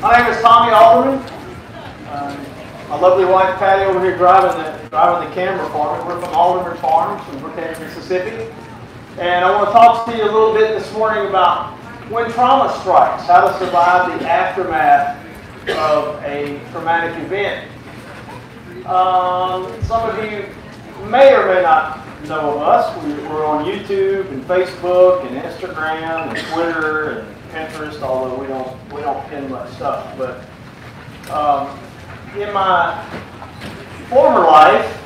My name is Tommy Alderman. Um, my lovely wife Patty over here driving the driving the camera for me. We're from Alderman Farms in Brookhaven, Mississippi. And I want to talk to you a little bit this morning about when trauma strikes, how to survive the aftermath of a traumatic event. Um, some of you may or may not know of us. We, are on YouTube and Facebook and Instagram and Twitter and Pinterest, although we don't we don't pin much stuff. But um, in my former life,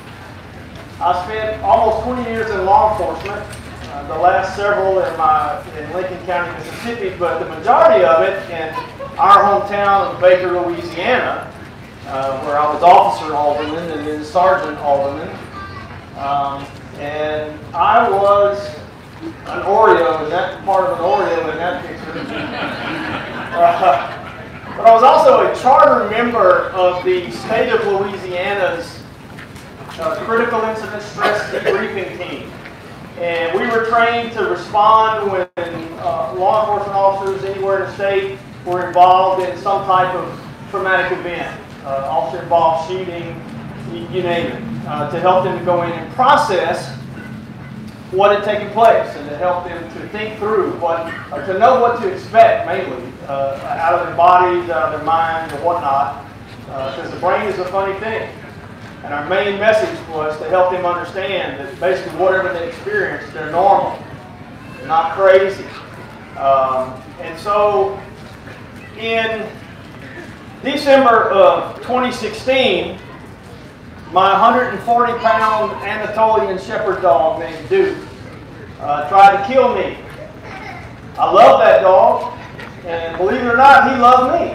I spent almost 20 years in law enforcement. Uh, the last several in my in Lincoln County, Mississippi, but the majority of it in our hometown of Baker, Louisiana, uh, where I was Officer Alderman and then Sergeant Alderman. Um, and I was an Oreo, and that part of an Oreo in that picture. Uh, but I was also a charter member of the state of Louisiana's uh, critical incident stress debriefing team. And we were trained to respond when uh, law enforcement officers anywhere in the state were involved in some type of traumatic event. Uh, officer involved shooting, you, you name it, uh, to help them to go in and process what had taken place and to help them to think through what, to know what to expect mainly uh, out of their bodies, out of their minds, and whatnot. Because uh, the brain is a funny thing. And our main message was to help them understand that basically whatever they experience, they're normal. They're not crazy. Um, and so in December of 2016, my 140 pound Anatolian Shepherd dog named Duke uh, tried to kill me. I love that dog, and believe it or not, he loved me.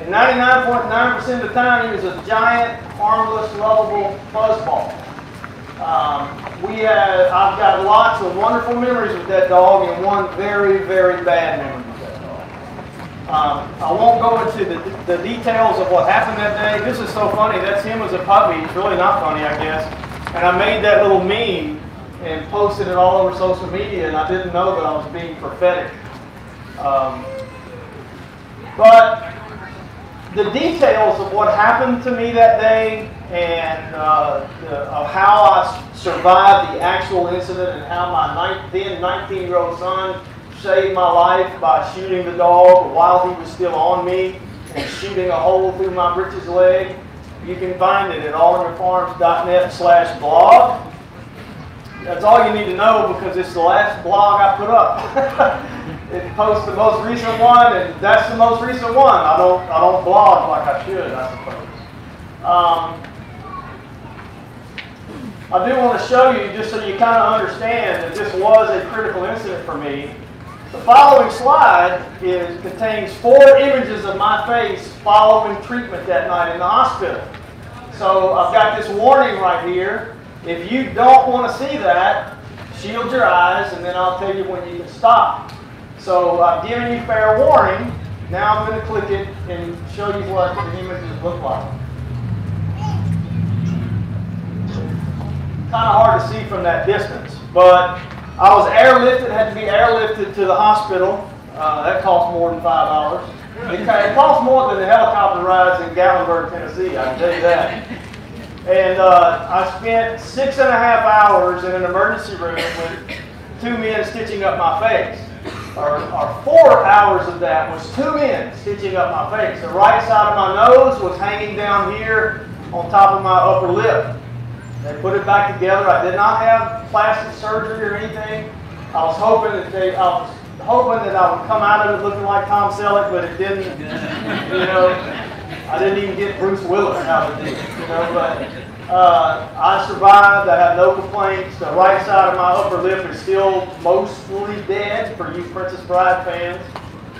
And 99.9% of the time, he was a giant, harmless, lovable fuzzball. Um, we had, I've got lots of wonderful memories with that dog and one very, very bad memory. Um, I won't go into the, the details of what happened that day. This is so funny. That's him as a puppy. It's really not funny, I guess. And I made that little meme and posted it all over social media, and I didn't know that I was being prophetic. Um, but the details of what happened to me that day and uh, the, of how I survived the actual incident and how my then 19 year old son saved my life by shooting the dog while he was still on me and shooting a hole through my britches leg. You can find it at aldermanfarms.net slash blog. That's all you need to know because it's the last blog I put up. it posts the most recent one, and that's the most recent one. I don't I don't blog like I should, I suppose. Um, I do want to show you, just so you kind of understand that this was a critical incident for me. The following slide is, contains four images of my face following treatment that night in the hospital. So I've got this warning right here. If you don't want to see that, shield your eyes and then I'll tell you when you can stop. So I've given you fair warning. Now I'm going to click it and show you what the images look like. Kind of hard to see from that distance, but I was airlifted, had to be airlifted to the hospital. Uh, that cost more than five dollars. It, costs more than the helicopter rides in Gatlinburg, Tennessee. I can tell you that. And uh, I spent six and a half hours in an emergency room with two men stitching up my face. Or, or four hours of that was two men stitching up my face. The right side of my nose was hanging down here on top of my upper lip. They put it back together. I did not have plastic surgery or anything. I was hoping that they, I was hoping that I would come out of it looking like Tom Selleck, but it didn't. You know, I didn't even get Bruce Willis out of it. You know, but uh, I survived. I have no complaints. The right side of my upper lip is still mostly dead for you Princess Bride fans.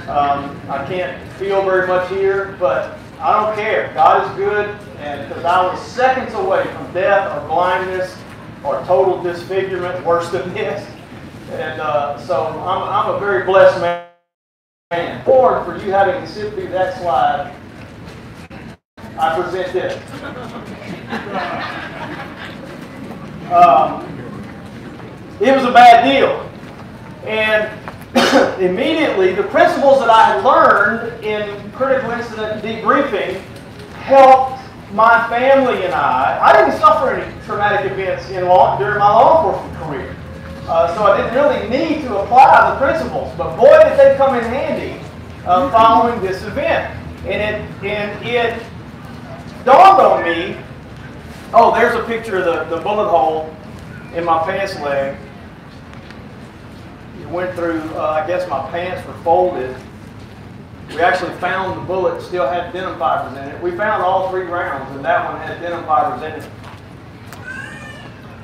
Um, I can't feel very much here, but I don't care. God is good, and because I was seconds away from death or blindness or total disfigurement, worse than this. And uh, so I'm, I'm a very blessed man. Lord, for you having to sit through that slide, I present this. Um, it was a bad deal. And immediately, the principles that I had learned in critical incident debriefing helped my family and I. I didn't suffer any traumatic events in law, during my law enforcement career. Uh, so I didn't really need to apply the principles, but boy, did they come in handy uh, following this event. And it, and it dawned on me, oh, there's a picture of the, the bullet hole in my pants leg. It went through, uh, I guess my pants were folded. We actually found the bullet still had denim fibers in it. We found all three rounds, and that one had denim fibers in it.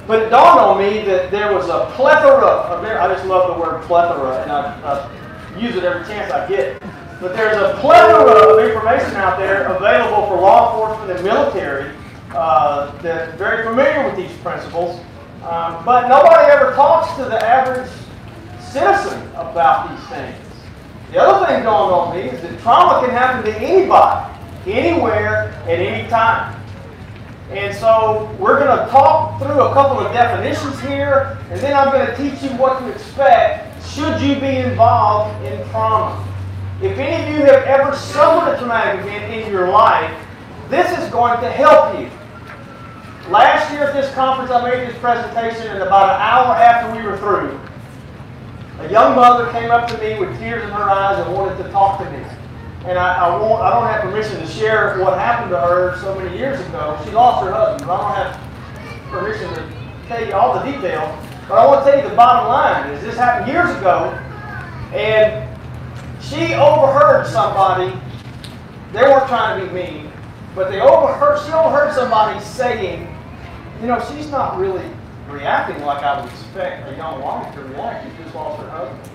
But it dawned on me that there was a plethora of, I just love the word plethora, and I, I use it every chance I get. But there's a plethora of information out there available for law enforcement and military uh, that's very familiar with these principles. Um, but nobody ever talks to the average citizen about these things. The other thing dawned on me is that trauma can happen to anybody, anywhere, at any time. And so we're going to talk through a couple of definitions here, and then I'm going to teach you what to expect should you be involved in trauma. If any of you have ever suffered a traumatic event in your life, this is going to help you. Last year at this conference, I made this presentation, and about an hour after we were through, a young mother came up to me with tears in her eyes and wanted to talk to me and I, I, won't, I don't have permission to share what happened to her so many years ago. She lost her husband, but I don't have permission to tell you all the details. But I want to tell you the bottom line is this happened years ago, and she overheard somebody. They weren't trying to be mean, but they overheard. She overheard somebody saying, "You know, she's not really reacting like I would expect a young woman to react. She just lost her husband."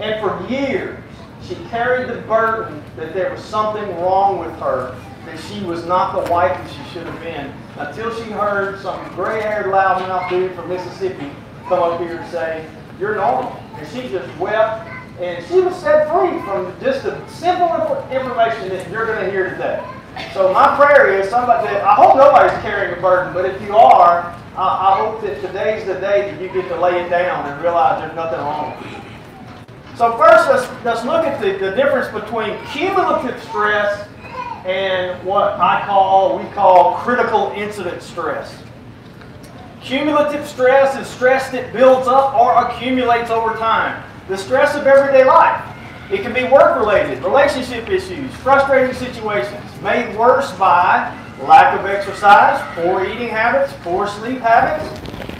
And for years, she carried the burden that there was something wrong with her, that she was not the wife that she should have been, until she heard some gray-haired, loudmouth dude from Mississippi come up here and say, you're normal. And she just wept, and she was set free from just the simple information that you're going to hear today. So my prayer is somebody that I hope nobody's carrying a burden, but if you are, I, I hope that today's the day that you get to lay it down and realize there's nothing wrong. So first, let's, let's look at the, the difference between cumulative stress and what I call, we call critical incident stress. Cumulative stress is stress that builds up or accumulates over time. The stress of everyday life. It can be work-related, relationship issues, frustrating situations, made worse by lack of exercise, poor eating habits, poor sleep habits,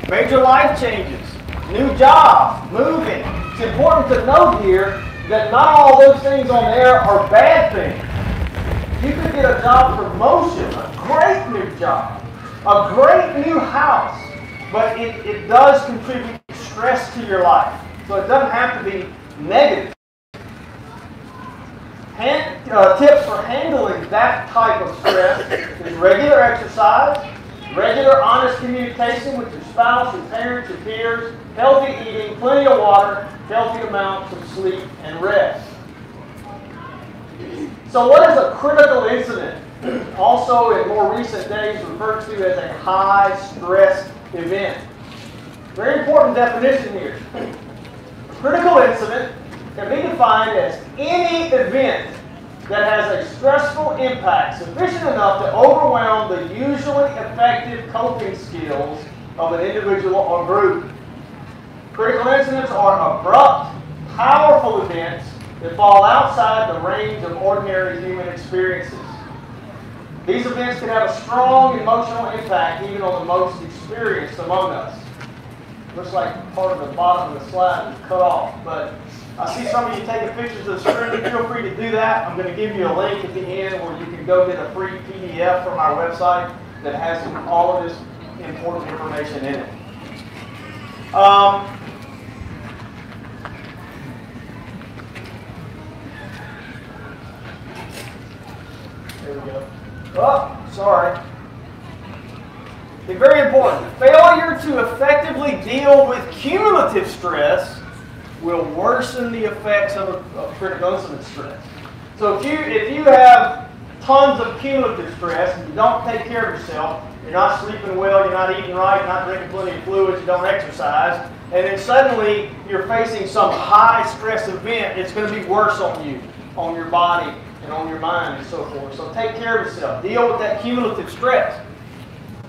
major life changes, new job, moving, it's important to note here that not all those things on there are bad things. You could get a job promotion, a great new job, a great new house, but it, it does contribute stress to your life. So it doesn't have to be negative. Hand, uh, tips for handling that type of stress is regular exercise, regular honest communication with your spouse, your parents, your peers, healthy eating, plenty of water, healthy amounts of sleep and rest. So what is a critical incident? Also in more recent days referred to as a high stress event. Very important definition here. Critical incident can be defined as any event that has a stressful impact sufficient enough to overwhelm the usually effective coping skills of an individual or group. Critical incidents are abrupt, powerful events that fall outside the range of ordinary human experiences. These events can have a strong emotional impact even on the most experienced among us. Looks like part of the bottom of the slide is cut off, but I see some of you taking pictures of the screen. Feel free to do that. I'm going to give you a link at the end where you can go get a free PDF from our website that has all of this important information in it. Um, There we go. Oh, sorry. Okay, very important. Failure to effectively deal with cumulative stress will worsen the effects of, a, of critical stress. So if you if you have tons of cumulative stress and you don't take care of yourself, you're not sleeping well, you're not eating right, you're not drinking plenty of fluids, you don't exercise, and then suddenly you're facing some high stress event, it's going to be worse on you on your body and on your mind and so forth. So take care of yourself. Deal with that cumulative stress.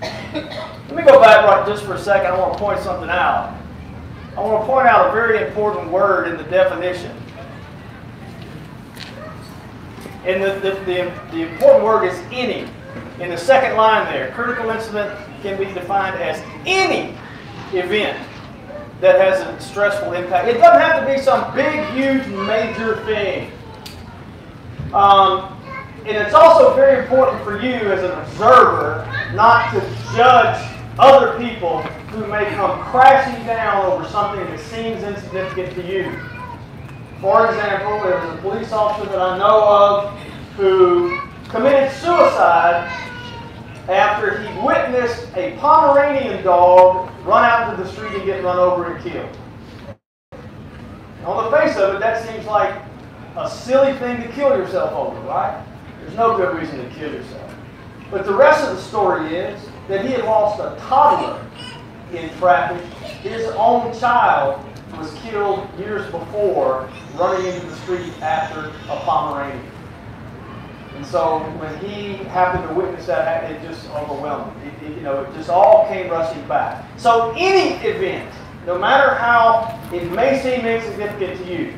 Let me go back right just for a second. I want to point something out. I want to point out a very important word in the definition. And the, the, the, the important word is any. In the second line there, critical incident can be defined as any event that has a stressful impact. It doesn't have to be some big, huge, major thing. Um, and it's also very important for you as an observer not to judge other people who may come crashing down over something that seems insignificant to you. For example, there was a police officer that I know of who committed suicide after he witnessed a Pomeranian dog run out into the street and get run over and killed. On the face of it, that seems like a silly thing to kill yourself over, right? There's no good reason to kill yourself. But the rest of the story is that he had lost a toddler in traffic. His own child was killed years before running into the street after a Pomeranian. And so when he happened to witness that, it just overwhelmed him. It, it, you know, it just all came rushing back. So any event, no matter how it may seem insignificant to you,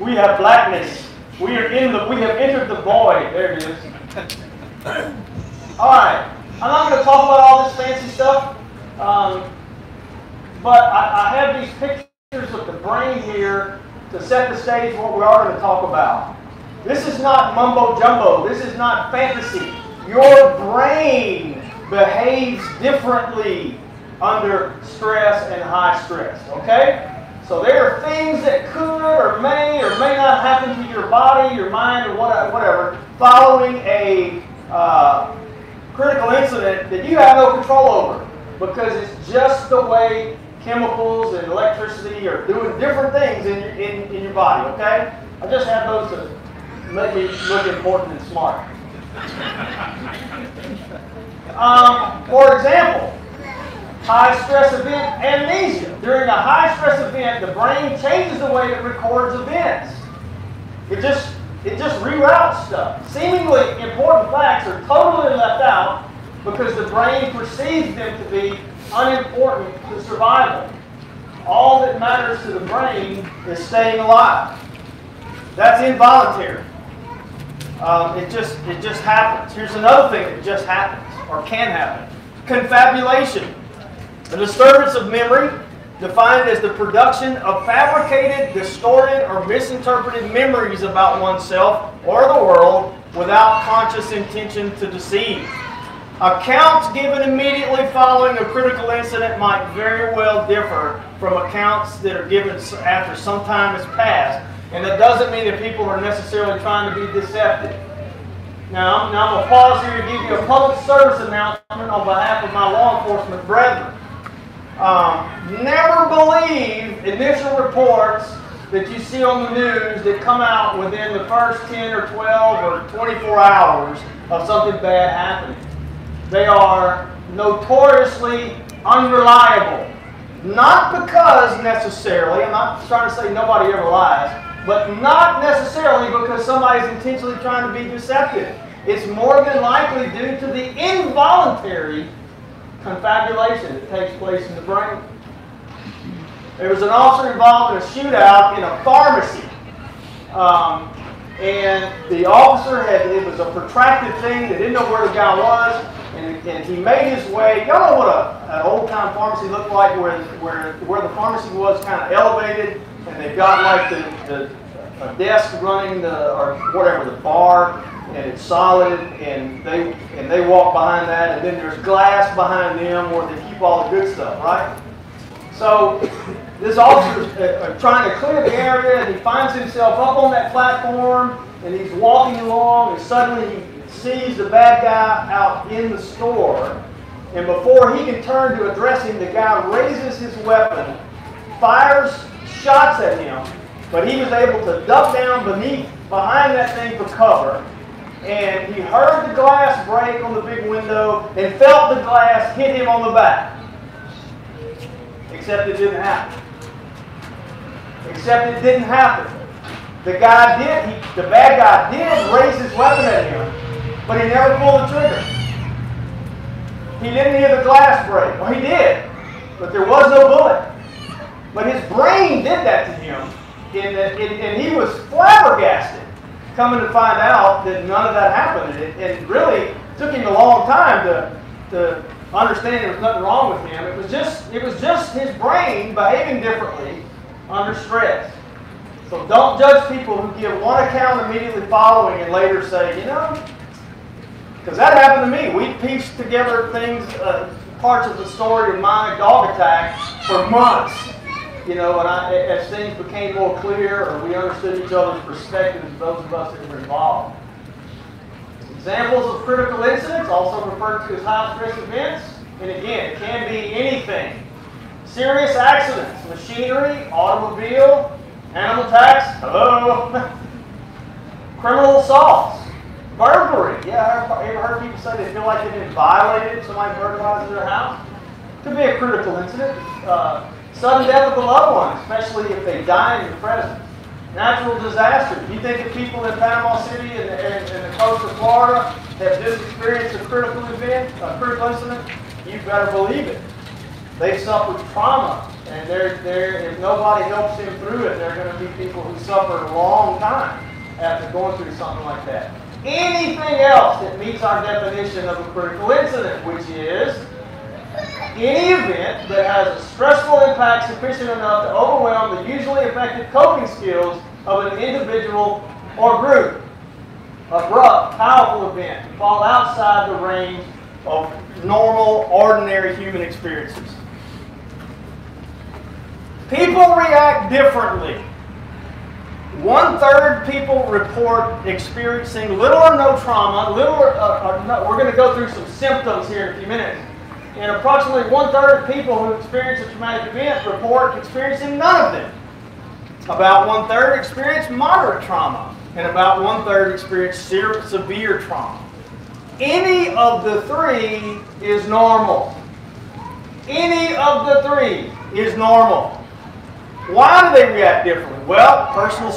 we have blackness. We are in the. We have entered the void. There it is. All right. I'm not going to talk about all this fancy stuff, um, but I, I have these pictures of the brain here to set the stage what we are going to talk about. This is not mumbo jumbo. This is not fantasy. Your brain behaves differently under stress and high stress. Okay? So there are things that could or may or may not happen to your body, your mind, or whatever, following a uh, critical incident that you have no control over because it's just the way chemicals and electricity are doing different things in your, in, in your body, okay? I just have those to make me look important and smart. um, for example, high stress event amnesia. During a high stress event, the brain changes the way it records events. It just it just reroutes stuff. Seemingly important facts are totally left out because the brain perceives them to be unimportant to survival. All that matters to the brain is staying alive. That's involuntary. Um, it just it just happens. Here's another thing that just happens or can happen: confabulation, a disturbance of memory, defined as the production of fabricated, distorted, or misinterpreted memories about oneself or the world without conscious intention to deceive. Accounts given immediately following a critical incident might very well differ from accounts that are given after some time has passed. And that doesn't mean that people are necessarily trying to be deceptive. Now, now I'm going to pause here to give you a public service announcement on behalf of my law enforcement brethren. Um, never believe initial reports that you see on the news that come out within the first 10 or 12 or 24 hours of something bad happening. They are notoriously unreliable. Not because necessarily, I'm not trying to say nobody ever lies, but not necessarily because somebody's intentionally trying to be deceptive. It's more than likely due to the involuntary confabulation that takes place in the brain. There was an officer involved in a shootout in a pharmacy. Um, and the officer had, it was a protracted thing. They didn't know where the guy was and, and he made his way. Y'all know what a, an old time pharmacy looked like, where where where the pharmacy was kind of elevated, and they've got like the, the a desk running the or whatever the bar, and it's solid, and they and they walk behind that, and then there's glass behind them where they keep all the good stuff, right? So this officer is uh, uh, trying to clear the area, and he finds himself up on that platform, and he's walking along, and suddenly he sees the bad guy out in the store, and before he can turn to address him, the guy raises his weapon, fires shots at him, but he was able to duck down beneath, behind that thing for cover, and he heard the glass break on the big window and felt the glass hit him on the back. Except it didn't happen. except it didn't happen. The guy did, he, the bad guy did raise his weapon at him, but he never pulled the trigger. He didn't hear the glass break. Well, he did, but there was no bullet. But his brain did that to him, and, and he was flabbergasted coming to find out that none of that happened. And it, it really took him a long time to, to understand there was nothing wrong with him. It was just it was just his brain behaving differently under stress. So don't judge people who give one account immediately following and later say, you know, because that happened to me. We pieced together things, uh, parts of the story of my dog attack for months. You know, and I, as things became more clear or we understood each other's perspectives, those of us that were involved. Examples of critical incidents, also referred to as high stress events, and again, it can be anything. Serious accidents, machinery, automobile, animal attacks, hello, criminal assaults, burglary. Yeah, I ever heard people say they feel like they've been violated, somebody burglarizes their house? Could be a critical incident. Uh, sudden death of a loved one, especially if they die in your presence. Natural disasters. You think of people in Panama City and, and, and the coast of Florida have just experienced a critical event, a critical incident? You better believe it. They suffered trauma, and they're, they're, if nobody helps them through it, they're going to be people who suffer a long time after going through something like that. Anything else that meets our definition of a critical incident, which is any event that has a stressful impact sufficient enough to overwhelm the usually effective coping skills of an individual or group. Abrupt, powerful event fall outside the range of normal, ordinary human experiences. People react differently. One third people report experiencing little or no trauma. Little or, uh, or no, we're going to go through some symptoms here in a few minutes. And approximately one third of people who experience a traumatic event report experiencing none of them. About one third experience moderate trauma, and about one third experience severe trauma. Any of the three is normal. Any of the three is normal. Why do they react differently? Well, personal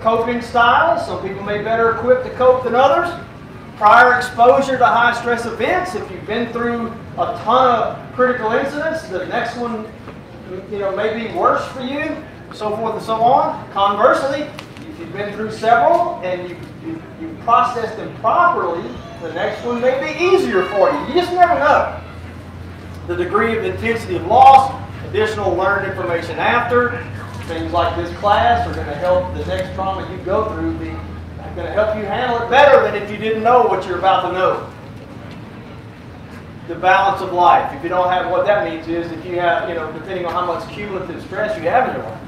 coping styles. Some people may be better equipped to cope than others. Prior exposure to high stress events. If you've been through a ton of critical incidents, the next one you know, may be worse for you, so forth and so on. Conversely, if you've been through several and you, you, you processed them properly, the next one may be easier for you. You just never know. The degree of intensity of loss, additional learned information after, things like this class are going to help the next trauma you go through be going to help you handle it better than if you didn't know what you're about to know. The balance of life. If you don't have what that means is if you have, you know, depending on how much cumulative stress you have in your life.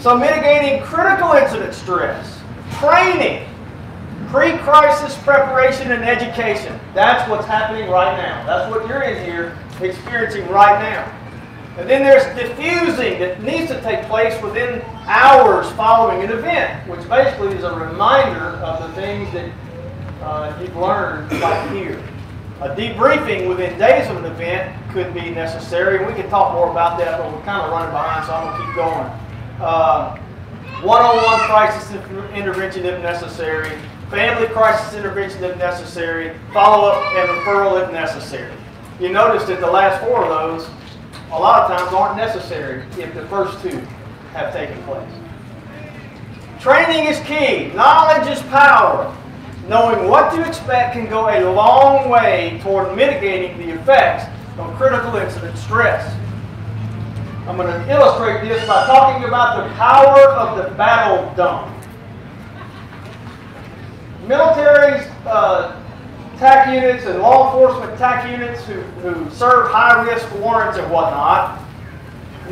So mitigating critical incident stress, training, pre-crisis preparation and education. That's what's happening right now. That's what you're in here experiencing right now. And then there's diffusing that needs to take place within hours following an event, which basically is a reminder of the things that uh, you've learned right here. A debriefing within days of an event could be necessary, we can talk more about that, but we're kind of running behind, so I'm going to keep going. Uh, one-on-one crisis intervention if necessary, family crisis intervention if necessary, follow-up and referral if necessary. You notice that the last four of those a lot of times aren't necessary if the first two have taken place. Training is key. Knowledge is power. Knowing what to expect can go a long way toward mitigating the effects of critical incident stress. I'm going to illustrate this by talking about the power of the battle dump. Military's uh, TAC units and law enforcement TAC units who, who serve high-risk warrants and whatnot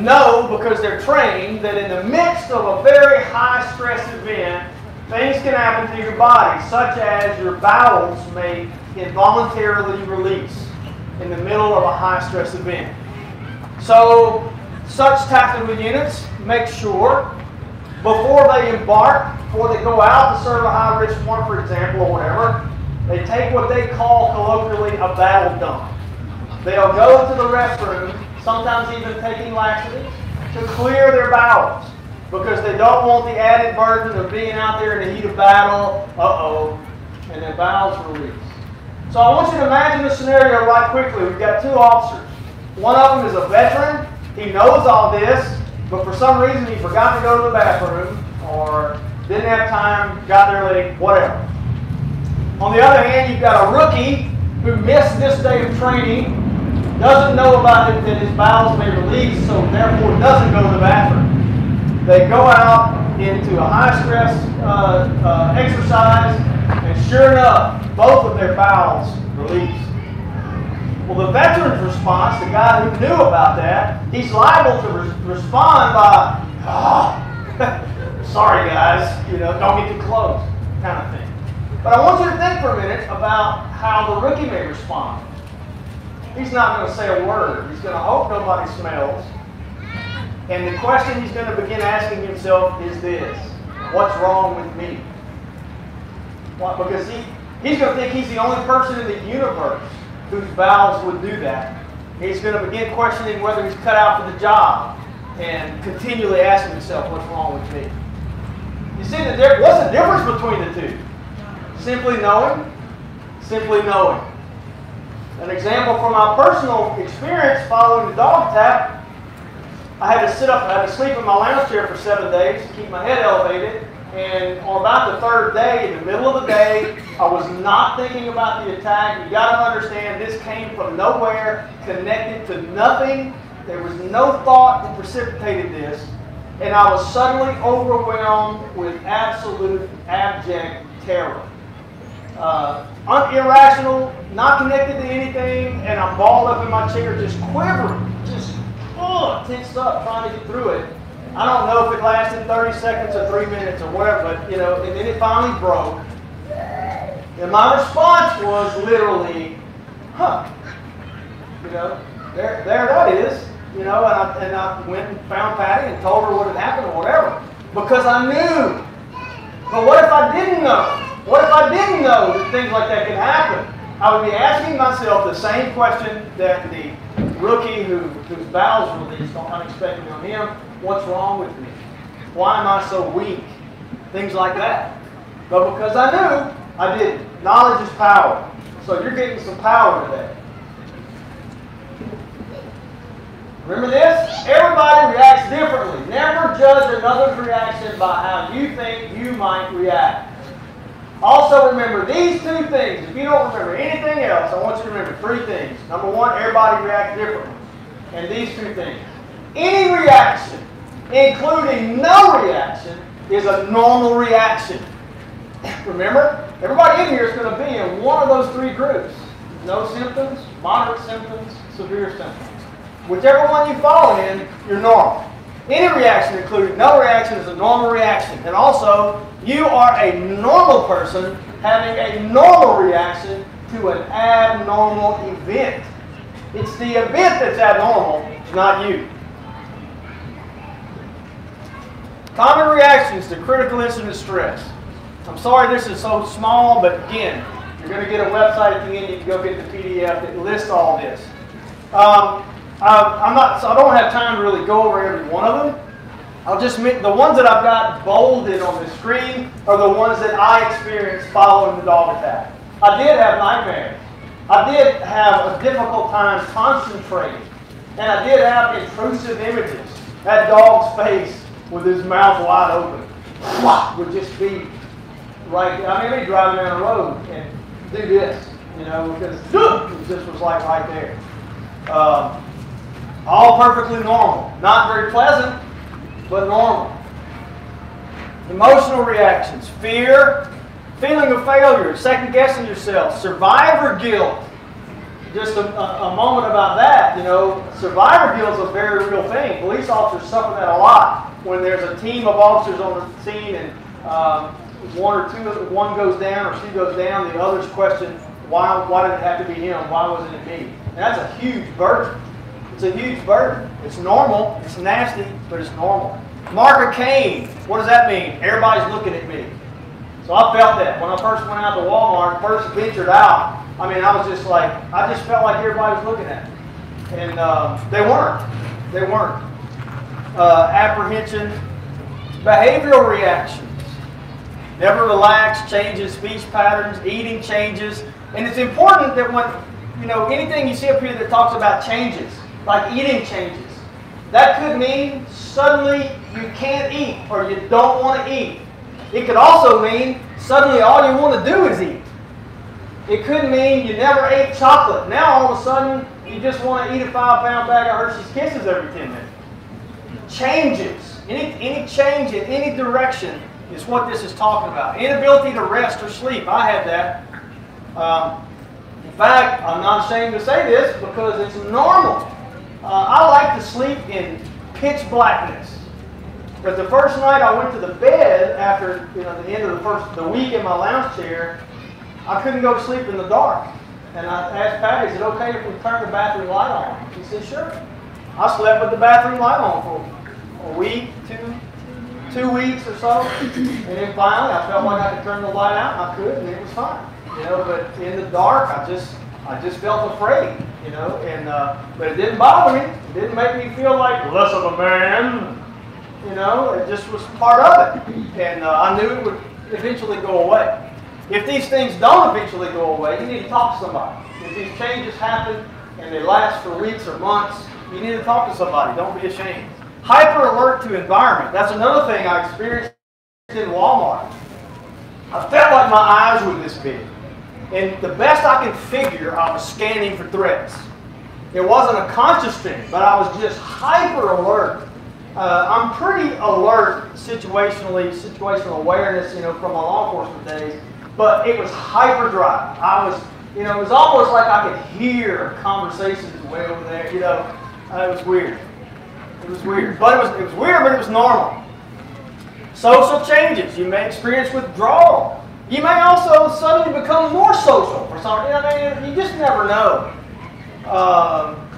know, because they're trained, that in the midst of a very high-stress event, things can happen to your body, such as your bowels may involuntarily release in the middle of a high-stress event. So, such tactical units make sure before they embark, before they go out to serve a high-risk warrant, for example, or whatever, they take what they call colloquially a battle dump. They'll go to the restroom, sometimes even taking laxatives, to clear their bowels. Because they don't want the added burden of being out there in the heat of battle. Uh-oh. And then bowels release. So I want you to imagine a scenario right quickly. We've got two officers. One of them is a veteran. He knows all this, but for some reason he forgot to go to the bathroom or didn't have time, got there late, whatever. On the other hand, you've got a rookie who missed this day of training, doesn't know about it, that his bowels may release, so therefore doesn't go to the bathroom. They go out into a high stress uh, uh, exercise, and sure enough, both of their bowels release. Well, the veteran's response, the guy who knew about that, he's liable to re respond by, oh, sorry guys, you know, don't get too close, kind of thing. But I want you to think for a minute about how the rookie may respond. He's not going to say a word. He's going to hope nobody smells. And the question he's going to begin asking himself is this What's wrong with me? Why? Because he, he's going to think he's the only person in the universe whose bowels would do that. He's going to begin questioning whether he's cut out for the job and continually asking himself, what's wrong with me? You see, the, what's the difference between the two? Simply knowing, simply knowing. An example from my personal experience following the dog tap, I had to sit up, I had to sleep in my lounge chair for seven days to keep my head elevated and on about the third day, in the middle of the day, I was not thinking about the attack. You got to understand, this came from nowhere, connected to nothing. There was no thought that precipitated this. And I was suddenly overwhelmed with absolute abject terror. Uh, irrational, not connected to anything, and I'm balled up in my chair, just quivering, tensed up, trying to get through it. I don't know if it lasted 30 seconds or three minutes or whatever, but you know, and then it finally broke. And my response was literally, huh. You know, there, there that is. You know, and I, and I went and found Patty and told her what had happened or whatever. Because I knew. But what if I didn't know? What if I didn't know that things like that could happen? I would be asking myself the same question that the rookie who, whose bowels released unexpectedly on him What's wrong with me? Why am I so weak? Things like that. But because I knew, I didn't. Knowledge is power. So you're getting some power today. Remember this? Everybody reacts differently. Never judge another's reaction by how you think you might react. Also remember these two things. If you don't remember anything else, I want you to remember three things. Number one, everybody reacts differently. And these two things. Any reaction including no reaction, is a normal reaction. Remember, everybody in here is going to be in one of those three groups. No symptoms, moderate symptoms, severe symptoms. Whichever one you fall in, you're normal. Any reaction, including no reaction, is a normal reaction. And also, you are a normal person having a normal reaction to an abnormal event. It's the event that's abnormal, not you. Common reactions to critical incident stress. I'm sorry this is so small, but again, you're going to get a website at the end. You can go get the PDF that lists all this. Um, I, am not, so I don't have time to really go over every one of them. I'll just the ones that I've got bolded on the screen are the ones that I experienced following the dog attack. I did have nightmares. I did have a difficult time concentrating. And I did have intrusive images. That dog's face with his mouth wide open would just be right. there. I mean, he'd driving down the road and do this, you know, because it just was like right there. Um, all perfectly normal. Not very pleasant, but normal. Emotional reactions fear, feeling of failure, second guessing yourself, survivor guilt. Just a, a, moment about that, you know, survivor guilt is a very real thing. Police officers suffer that a lot when there's a team of officers on the scene and um, one or two, one goes down or she goes down, the others question, why, why did it have to be him? Why wasn't it me? And that's a huge burden. It's a huge burden. It's normal. It's nasty, but it's normal. Of Cain. What does that mean? Everybody's looking at me. So I felt that when I first went out to Walmart, first ventured out. I mean, I was just like, I just felt like everybody was looking at me, and uh, they weren't. They weren't uh, apprehension, Behavioral reactions. Never relax, changes speech patterns, eating changes. And it's important that when, you know, anything you see up here that talks about changes, like eating changes, that could mean suddenly you can't eat or you don't want to eat. It could also mean suddenly all you want to do is eat. It could mean you never ate chocolate. Now all of a sudden you just want to eat a five pound bag of Hershey's Kisses every 10 minutes. Changes. Any, any change in any direction is what this is talking about. Inability to rest or sleep. I have that. Um, in fact, I'm not ashamed to say this because it's normal. Uh, I like to sleep in pitch blackness. But the first night I went to the bed after you know the end of the first the week in my lounge chair, I couldn't go to sleep in the dark. And I asked Patty, is it okay if we turn the bathroom light on? She said, sure. I slept with the bathroom light on for a week, two, two weeks or so. And then finally I felt like I could turn the light out I could and it was fine. You know, but in the dark I just I just felt afraid, you know, and uh, but it didn't bother me. It didn't make me feel like less of a man. You know, it just was part of it. And uh, I knew it would eventually go away. If these things don't eventually go away, you need to talk to somebody. If these changes happen and they last for weeks or months, you need to talk to somebody. Don't be ashamed. Hyper alert to environment. That's another thing I experienced in Walmart. I felt like my eyes were this big. And the best I can figure, I was scanning for threats. It wasn't a conscious thing, but I was just hyper alert. Uh, I'm pretty alert situationally, situational awareness, you know, from my law enforcement days but it was hyperdrive. I was, you know, it was almost like I could hear conversations way over there. You know, uh, it was weird. It was weird, but it was it was weird, but it was normal. Social changes. You may experience withdrawal. You may also suddenly become more social or something. I mean, you just never know. Um,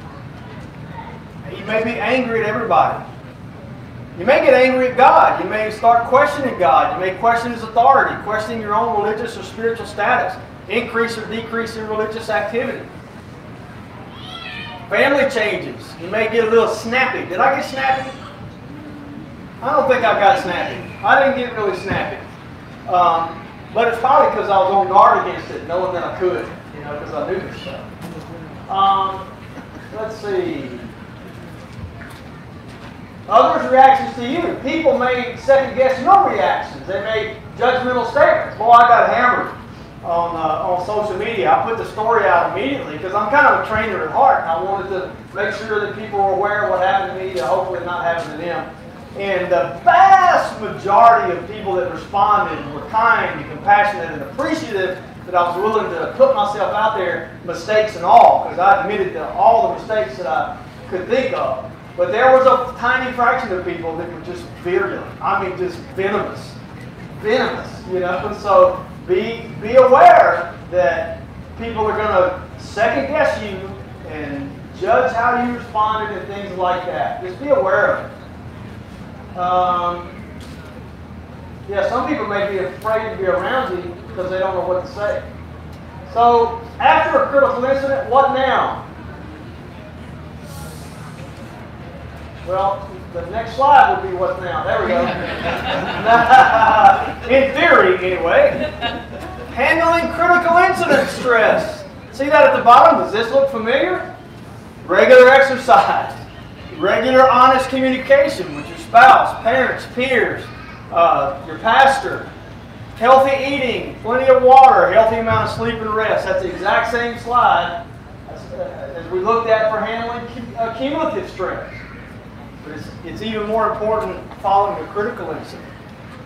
you may be angry at everybody. You may get angry at God. You may start questioning God. You may question His authority, questioning your own religious or spiritual status, increase or decrease in religious activity. Family changes. You may get a little snappy. Did I get snappy? I don't think I got snappy. I didn't get really snappy. Um, but it's probably because I was on guard against it, knowing that I could, you know, because I knew this stuff. Um, let's see. Others' reactions to you. People may second guess your reactions. They make judgmental statements. Boy, I got hammered on, uh, on social media. I put the story out immediately because I'm kind of a trainer at heart. I wanted to make sure that people were aware of what happened to me to hopefully not happen to them. And the vast majority of people that responded were kind and compassionate and appreciative that I was willing to put myself out there, mistakes and all, because I admitted to all the mistakes that I could think of. But there was a tiny fraction of people that were just virulent. I mean, just venomous. Venomous, you know? And so be, be aware that people are going to second guess you and judge how you responded and things like that. Just be aware of it. Um, yeah, some people may be afraid to be around you because they don't know what to say. So, after a critical incident, what now? Well, the next slide will be what's now. There we go. In theory, anyway. Handling critical incident stress. See that at the bottom? Does this look familiar? Regular exercise. Regular honest communication with your spouse, parents, peers, uh, your pastor. Healthy eating, plenty of water, healthy amount of sleep and rest. That's the exact same slide as, uh, as we looked at for handling uh, cumulative stress. But it's, it's even more important following a critical incident.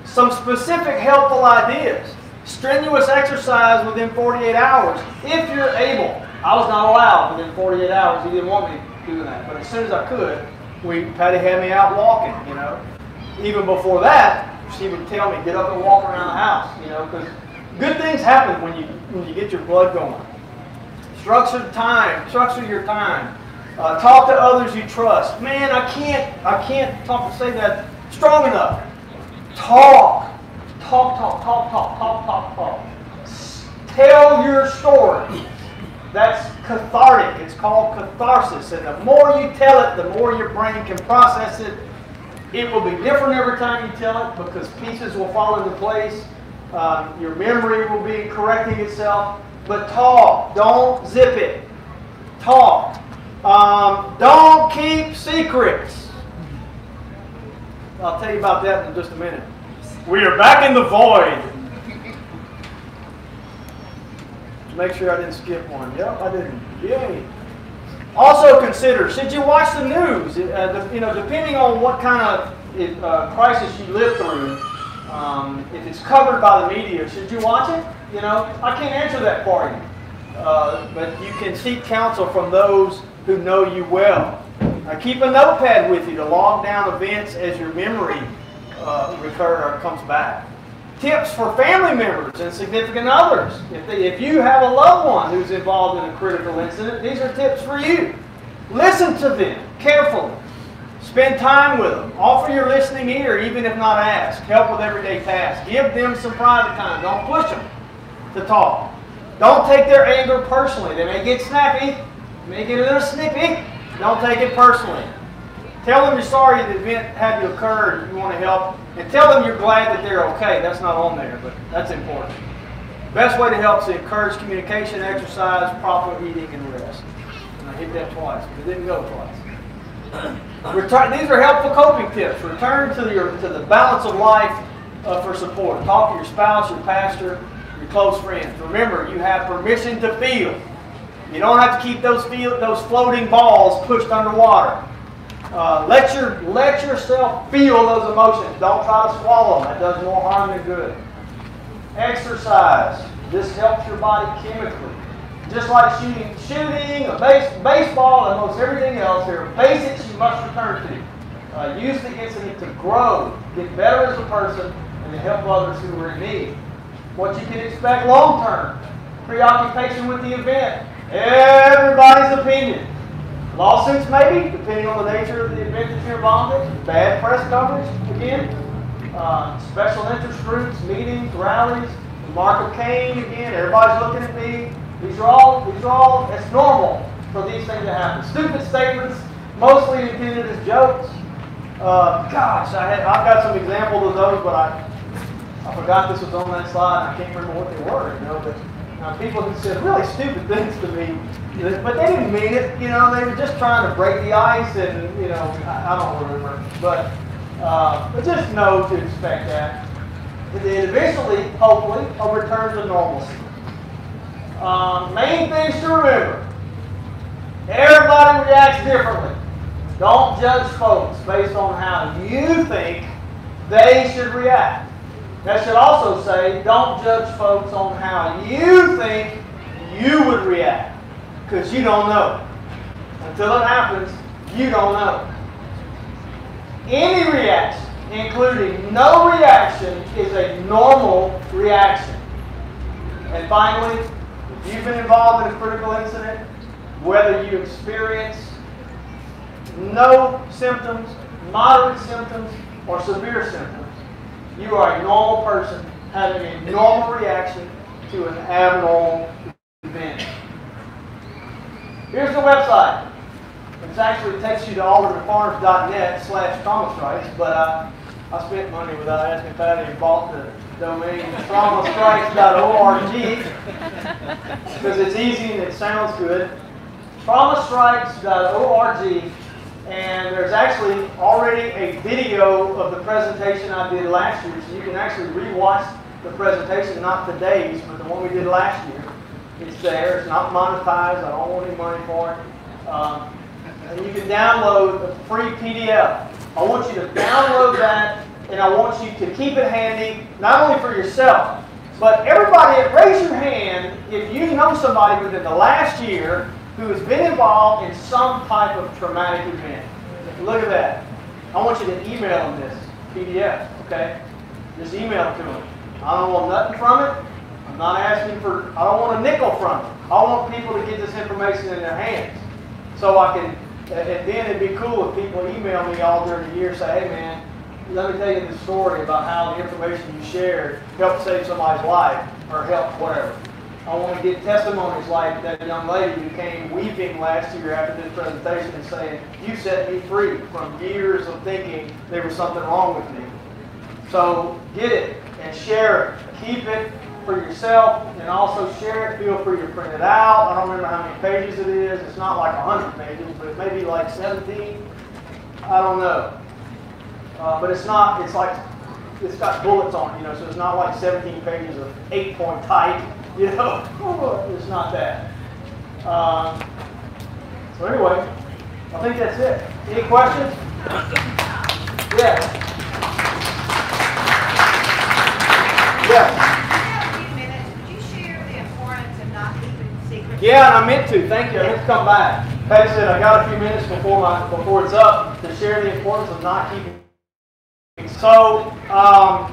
Some specific helpful ideas. Strenuous exercise within 48 hours, if you're able. I was not allowed within 48 hours. He didn't want me doing that. But as soon as I could, we Patty had me out walking, you know. Even before that, she would tell me, get up and walk around the house, you know, because good things happen when you when you get your blood going. Structure time, structure your time. Uh, talk to others you trust. Man, I can't, I can't talk say that strong enough. Talk, talk, talk, talk, talk, talk, talk, talk. Tell your story. That's cathartic. It's called catharsis. And the more you tell it, the more your brain can process it. It will be different every time you tell it because pieces will fall into place. Um, your memory will be correcting itself. But talk. Don't zip it. Talk. Um, don't keep secrets. I'll tell you about that in just a minute. We are back in the void. Make sure I didn't skip one. Yep, I didn't. Yay. Also consider, should you watch the news? Uh, the, you know, depending on what kind of uh, crisis you live through, um, if it's covered by the media, should you watch it? You know, I can't answer that for you. Uh, but you can seek counsel from those who know you well. Keep a notepad with you to log down events as your memory uh, recur comes back tips for family members and significant others. If, they, if you have a loved one who's involved in a critical incident, these are tips for you. Listen to them carefully. Spend time with them. Offer your listening ear, even if not asked. Help with everyday tasks. Give them some private time. Don't push them to talk. Don't take their anger personally. They may get snappy, may get a little snippy. Don't take it personally. Tell them you're sorry the event had to occur and you want to help. And tell them you're glad that they're okay. That's not on there, but that's important. Best way to help is to encourage communication, exercise, proper eating, and rest. And I hit that twice, but it didn't go twice. Return, these are helpful coping tips. Return to, your, to the balance of life uh, for support. Talk to your spouse, your pastor, your close friends. Remember, you have permission to feel. You don't have to keep those, feel, those floating balls pushed underwater. Uh, let, your, let yourself feel those emotions. Don't try to swallow them. That does more harm than good. Exercise. This helps your body chemically. Just like shooting, shooting, base, baseball, and almost everything else, there are basics you must return to. Uh, use the incident to grow, get better as a person, and to help others who are in need. What you can expect long term. Preoccupation with the event. Everybody's opinion. Lawsuits, maybe, depending on the nature of the event that you're involved in. Bad press coverage, again. Uh, special interest groups, meetings, rallies. Of Cain, again. Everybody's looking at me. These are all, these are all, it's normal for these things to happen. Stupid statements, mostly intended as jokes. Uh, gosh, I had, I've got some examples of those, but I, I forgot this was on that slide. I can't remember what they were, you know. But uh, people who said really stupid things to me but they didn't mean it. You know, they were just trying to break the ice, and you know, I, I don't remember. But uh, but just know to expect that. And then eventually, hopefully, a return to normalcy. Um, main things to remember: everybody reacts differently. Don't judge folks based on how you think they should react. That should also say, don't judge folks on how you think you would react because you don't know. Until it happens, you don't know. Any reaction, including no reaction, is a normal reaction. And finally, if you've been involved in a critical incident, whether you experience no symptoms, moderate symptoms, or severe symptoms, you are a normal person having a normal reaction to an abnormal event. Here's the website. It actually takes you to aldermanfarms.net slash trauma strikes, but uh, I spent money without asking Patty and bought the domain traumastrikes.org because it's easy and it sounds good. Traumastrikes.org and there's actually already a video of the presentation I did last year, so you can actually rewatch the presentation, not today's, but the one we did last year. It's there. It's not monetized. I don't want any money for it. Um, and you can download a free PDF. I want you to download that, and I want you to keep it handy, not only for yourself, but everybody, raise your hand if you know somebody within the last year who has been involved in some type of traumatic event. Look at that. I want you to email them this PDF, okay? Just email it to them. I don't want nothing from it. I'm not asking for, I don't want a nickel from it. I want people to get this information in their hands. So I can, and then it'd be cool if people email me all during the year say, hey man, let me tell you the story about how the information you shared helped save somebody's life or helped whatever. I want to get testimonies like that young lady who came weeping last year after this presentation and saying, you set me free from years of thinking there was something wrong with me. So get it and share it. Keep it for yourself and also share it. Feel free to print it out. I don't remember how many pages it is. It's not like 100 pages, but it may be like 17. I don't know. Uh, but it's not, it's like, it's got bullets on it, you know, so it's not like 17 pages of eight point type, you know. it's not that. Um, so anyway, I think that's it. Any questions? Yeah. Yeah, and I meant to. Thank you. I meant to come back. Patty said I got a few minutes before my before it's up to share the importance of not keeping. So um,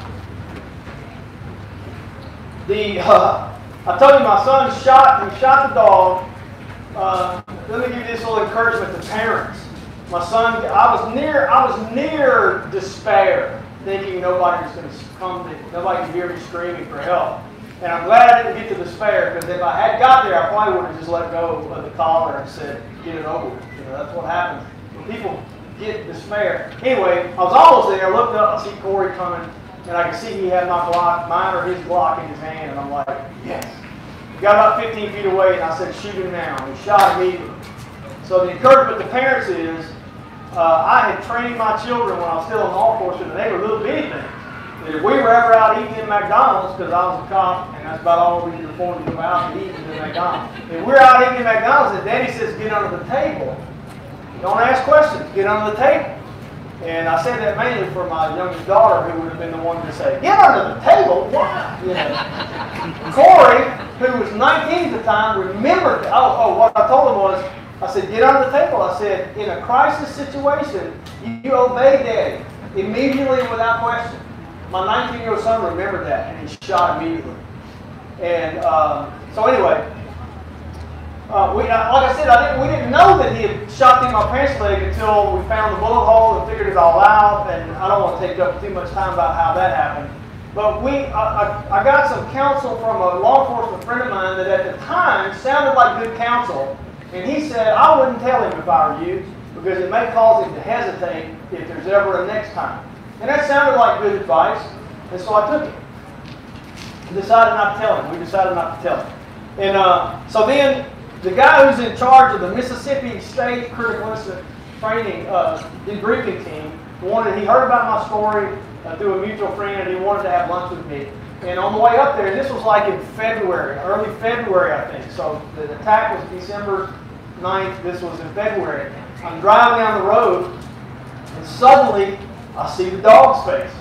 the uh, I told you my son shot. He shot the dog. Uh, let me give you this little encouragement to parents. My son, I was near. I was near despair, thinking nobody was going to come. To, nobody could hear me screaming for help. And I'm glad I didn't get to despair because if I had got there, I probably would have just let go of the collar and said, get it over. You know, that's what happens. When people get despair. Anyway, I was almost there. I looked up, I see Corey coming, and I could see he had my Glock, mine or his Glock in his hand, and I'm like, yes. Got about 15 feet away, and I said, shoot him now. And he shot immediately. So the encouragement to parents is, uh, I had trained my children when I was still in law enforcement, and they were little bitty things. If we were ever out eating in McDonald's, because I was a cop, and that's about all we could afford to go out and eat in McDonald's. If we're out eating in McDonald's and Daddy says get under the table, don't ask questions, get under the table. And I said that mainly for my youngest daughter, who would have been the one to say, get under the table? Why? You know. Corey, who was 19 at the time, remembered, oh, oh, what I told him was, I said, get under the table. I said, in a crisis situation, you, you obey Daddy immediately without question. My 19 year old son remembered that and he shot immediately. And um, so, anyway, uh, we, uh, like I said, I didn't, we didn't know that he had shot through my pants leg until we found the bullet hole and figured it all out. And I don't want to take up too much time about how that happened. But we, I, I, I got some counsel from a law enforcement friend of mine that at the time sounded like good counsel. And he said, I wouldn't tell him if I were you because it may cause him to hesitate if there's ever a next time. And that sounded like good advice, and so I took it. decided not to tell him. We decided not to tell him. And uh, so then the guy who's in charge of the Mississippi State Critical Incident Training uh, debriefing team wanted, he heard about my story uh, through a mutual friend, and he wanted to have lunch with me. And on the way up there, this was like in February, early February, I think. So the attack was December 9th. This was in February. I'm driving down the road, and suddenly I see the dog's face.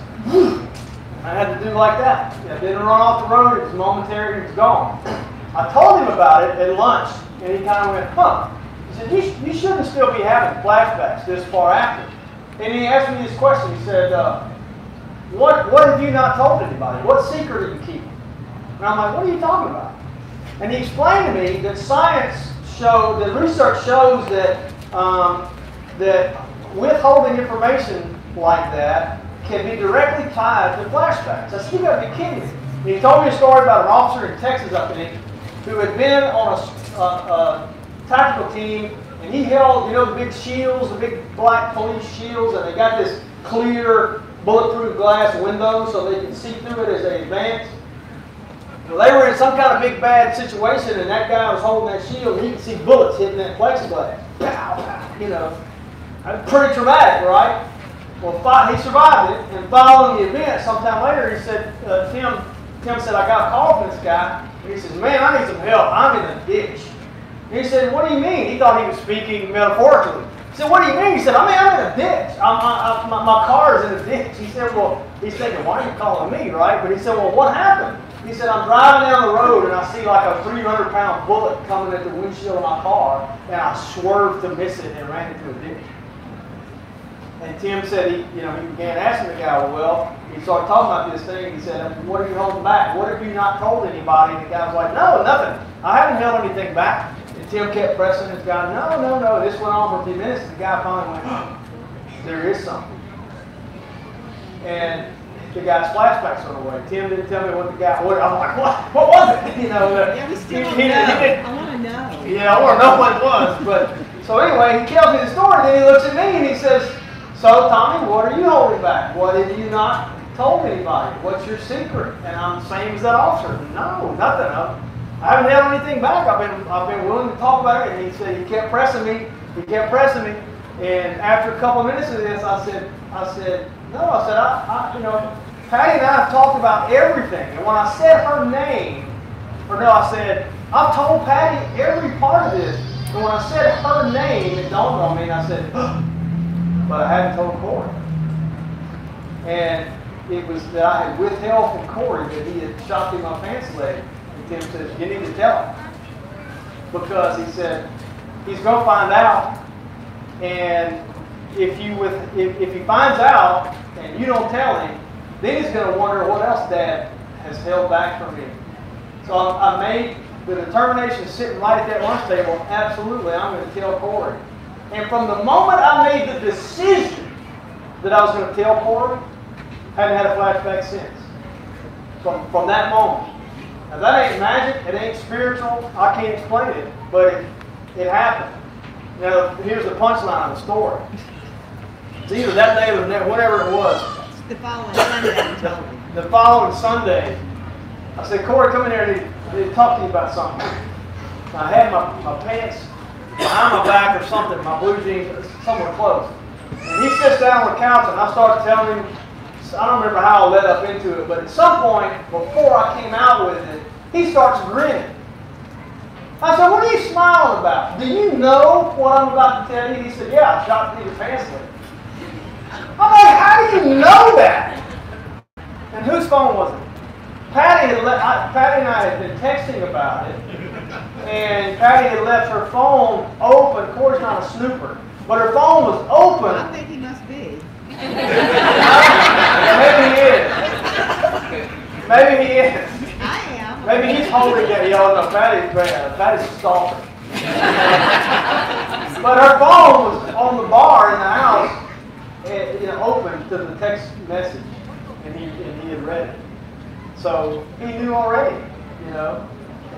I had to do like that. I didn't run off the road. It was momentary. It was gone. I told him about it at lunch, and he kind of went, huh. He said, you, you shouldn't still be having flashbacks this far after. And he asked me this question. He said, uh, what, what have you not told anybody? What secret are you keeping? And I'm like, what are you talking about? And he explained to me that science show, that research shows that, um, that withholding information like that can be directly tied to flashbacks. I said, you got to be kidding me. And he told me a story about an officer in Texas, I think, who had been on a, a, a tactical team, and he held, you know, the big shields, the big black police shields, and they got this clear bulletproof glass window so they can see through it as they advance. Well, they were in some kind of big bad situation, and that guy was holding that shield, and he could see bullets hitting that plexiglass. Pow, pow, you know. Pretty traumatic, right? Well, he survived it, and following the event, sometime later, he said, uh, Tim, Tim said, I got a call from this guy. He says, man, I need some help. I'm in a ditch. He said, what do you mean? He thought he was speaking metaphorically. He said, what do you mean? He said, I mean, I'm in a ditch. I'm, I, I, my, my car is in a ditch. He said, well, he's thinking, why are you calling me, right? But he said, well, what happened? He said, I'm driving down the road and I see like a 300 pound bullet coming at the windshield of my car, and I swerved to miss it and ran into a ditch. And Tim said he, you know, he began asking the guy, well, he started talking about this thing. He said, what are you holding back? What have you not told anybody? And the guy was like, no, nothing. I haven't held anything back. And Tim kept pressing his guy, no, no, no. This went on for a few minutes. The guy finally went, oh, there is something. And the guy's flashbacks went away. Tim didn't tell me what the guy. What I'm like, what? What was it? You know. Yeah, we he- still he don't didn't- he didn't- I wanna know. yeah, I want to know what it was. But so anyway, he tells me the story. and Then he looks at me and he says, "So Tommy, what are you holding back? What have you not told anybody? What's your secret?" And I'm the same as that officer. No, nothing. I, I haven't held anything back. I've been I've been willing to talk about it. And he said he kept pressing me. He kept pressing me. And after a couple of minutes of this, I said, I said, no. I said, I, I you know, Patty and I have talked about everything. And when I said her name, or no, I said, I've told Patty every part of this. And when I said her name, it dawned on me, and I said, but I hadn't told Corey. And it was that I had withheld from Corey that he had shot through my pants leg. And Tim says, you need to tell him. Because he said, he's going to find out. And if you with if, if he finds out and you don't tell him, then he's going to wonder what else Dad has held back from me. So I, I made the determination sitting right at that lunch table. Absolutely, I'm going to tell Corey. And from the moment I made the decision that I was going to tell Corey, I haven't had a flashback since. From from that moment. Now that ain't magic. It ain't spiritual. I can't explain it, but it, it happened. Now here's the punchline of the story. It's either that day or next, whatever it was. The following Sunday. The following Sunday, I said, Corey, come in here. and, need, I need to talk to you about something. I had my, my pants behind my back or something, my blue jeans, somewhere close. And he sits down on the couch and I start telling him, I don't remember how I led up into it, but at some point before I came out with it, he starts grinning. I said, what are you smiling about? Do you know what I'm about to tell you? He said, yeah, I shot pants leg. I'm like, how do you know that? And whose phone was it? Patty had le- I, Patty and I had been texting about it, and Patty had left her phone open. Corey's not a snooper, but her phone was open. I think he must be. Maybe he is. Maybe he is. I am. Maybe he's holding it. Y'all know Patty's uh, Patty's a stalker. but her phone was on the bar in the house, and, you know, open to the text message, and he and he had read it. So he knew already, you know.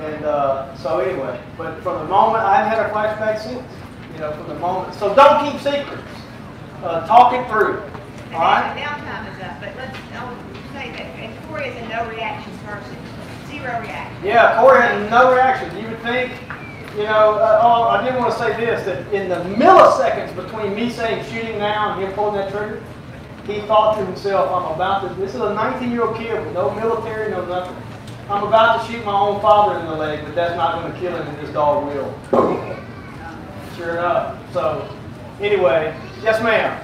And uh, so anyway, but from the moment I hadn't had a flashback since, you know, from the moment. So don't keep secrets. Uh, talk it through. All now, time is up, but let's, I'll say that, and Corey is a no reaction person, zero reaction. Yeah, Corey had no reaction. You would think, you know, uh, oh, I did want to say this, that in the milliseconds between me saying shooting now and him pulling that trigger, he thought to himself, I'm about to, this is a 19-year-old kid with no military, no nothing. I'm about to shoot my own father in the leg, but that's not going to kill him, this dog will. Sure enough. So, anyway, yes ma'am.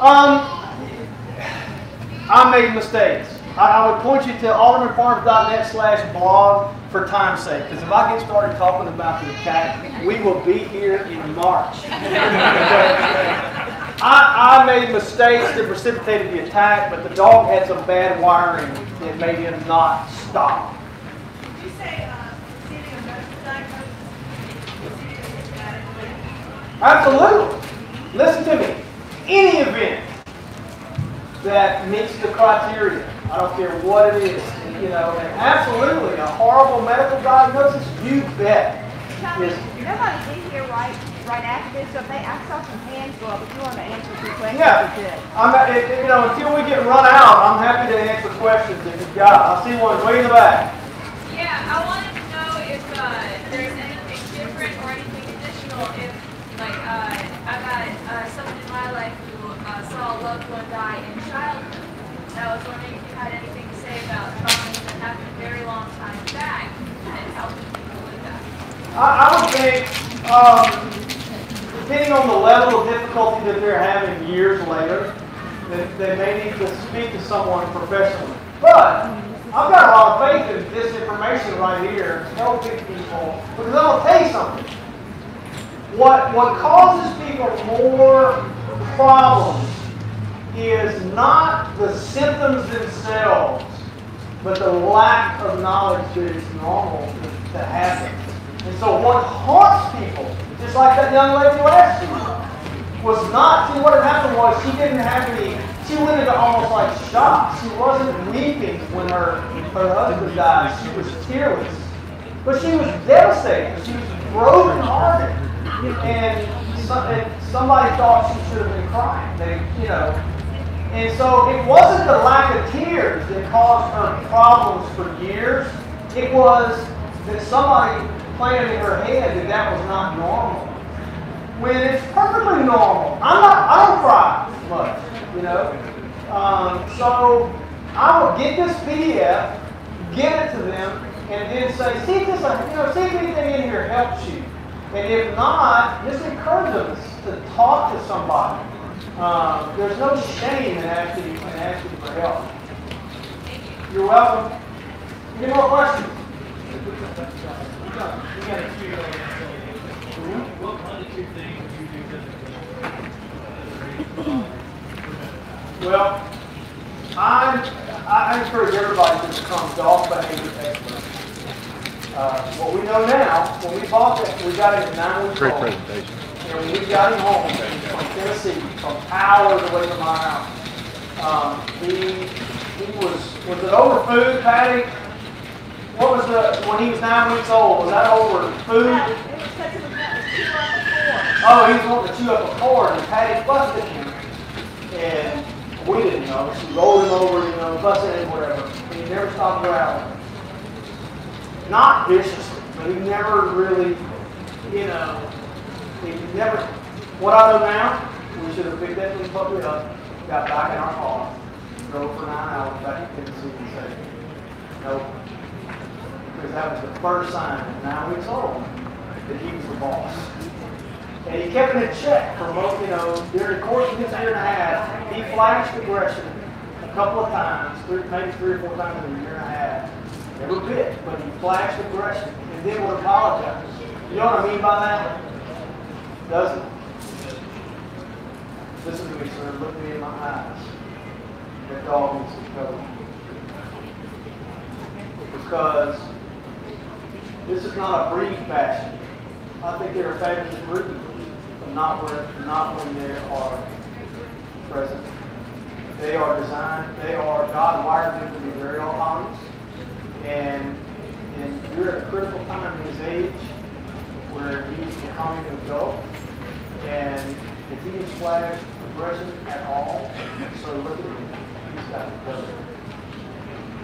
Um, I made mistakes. I, I would point you to aldermanfarms.net slash blog for time's sake, because if I get started talking about the attack, we will be here in March. I, I made mistakes that precipitated the attack, but the dog had some bad wiring that made him not stop. Did you say, uh, city of Memphis diagnosis? City of Memphis Absolutely. Listen to me. Any event that meets the criteria, I don't care what it is, you know, and absolutely a horrible medical diagnosis, you bet. Nobody's in here right, right after this, so if they, I saw some hands go up, if you want to answer a few questions, Yeah. you could. I'm, it- you know, until we get run out, I'm happy to answer questions if you've got. I see one way in the back. Yeah, I wanted to know if uh, there's anything different or anything additional if, like, uh, I've had uh, someone in my life who uh, saw a loved one die in childhood. And I was wondering if you had anything to say about traumas that happen a very long time back and helping people with that. I, I would think, um, depending on the level of difficulty that they're having years later, that they may need to speak to someone professionally. But I've got a lot of faith in this information right here, helping people, because gonna tell you something. What what causes people more problems is not the symptoms themselves, but the lack of knowledge that it's normal to, to happen. And so what haunts people, just like that young lady last year, was not, see what had happened was she didn't have any she went into almost like shock. She wasn't weeping when her, her husband died. She was tearless. But she was devastated. She was broken hearted. And, some, and somebody thought she should have been crying. They, you know. And so it wasn't the lack of tears that caused her problems for years. It was that somebody planted in her head that that was not normal. When it's perfectly normal. I'm not, I don't cry much, you know. Um, so I will get this PDF, give it to them, and then say, see if this, you know, see if anything in here helps you. And if not, just encourage them to talk to somebody. Um, there's no shame in asking, in asking for help. You're welcome. Any more questions? We got a few, like, what one or two things you do differently? Well, I, I encourage everybody to become dog behavior experts. Uh, what we know now, when we bought that, we got it at nine weeks Great old. presentation. And when we got him home from Tennessee, from hours away from my house, um, he, he was, was it over food, Patty? What was the, when he was nine weeks old, was that over food? It was because it was, that was too much before. Oh, he was wanting to chew up a cord and Patty busted him. And we didn't know. She rolled him over, you know, busted him, whatever. And he never stopped growling. Not viciously, but he never really, you know, he never, what I know now, we should have picked that little puppy up, got back in our car, drove for nine hours back to Tennessee and said, nope. Because that was the first sign at nine weeks old that he was the boss. And he kept it in check for most, you know, during the course of this year and a half, he flashed aggression a couple of times, three, maybe three or four times in a year and a half. Never bit, but he flashed aggression and then would apologize. You know what I mean by that? Doesn't? Listen to me, sir. Look me in my eyes. That dog needs to go. Because this is not a breed fashion. I think they're a fabulous breed, not when, not when they are present. They are designed, they are, God wired them to be very autonomous. And, and we're at a critical time in his age where he's becoming an adult. And if he is flash aggression at all, so look at him, he's got to go.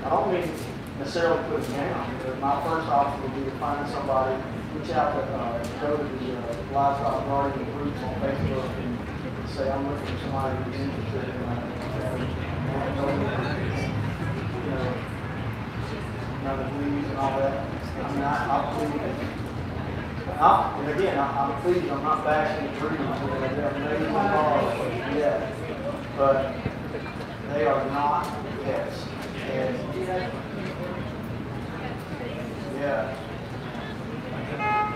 I don't mean necessarily put him down, but my first option would be to find somebody, reach out to, uh, go to the uh, livestock guardian groups on Facebook and say, I'm looking for somebody who's interested in, uh, you know, the blues and all that. I mean, I, I believe it. I, and again, I, I'm pleased, I'm not bashing the breeds, they're amazing dogs, yeah. But they are not pets. And, yeah.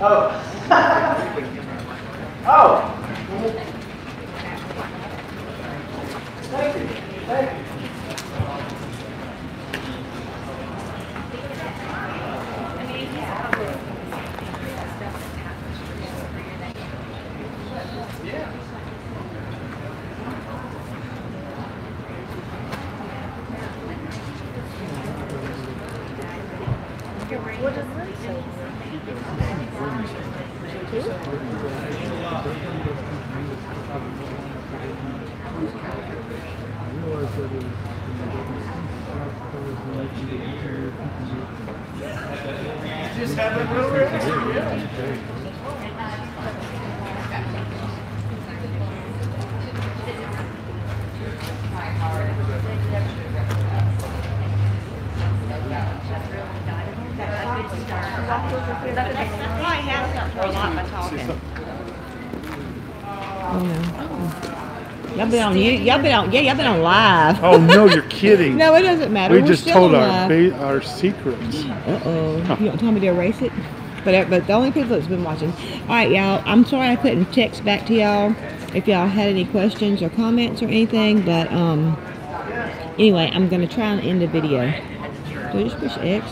Oh. oh. Thank you. Thank you. Just have a real Probably have something for a lot by talking. Y'all been on you. Y'all been on. Yeah, y'all been on live. Oh no, you're kidding. No, it doesn't matter. we We're just told our live. our secrets. Uh oh. You don't tell me to erase it? But, uh, but the only people that's been watching. All right, y'all. I'm sorry I couldn't text back to y'all if y'all had any questions or comments or anything. But um, anyway, I'm gonna try and end the video. Do I just push X?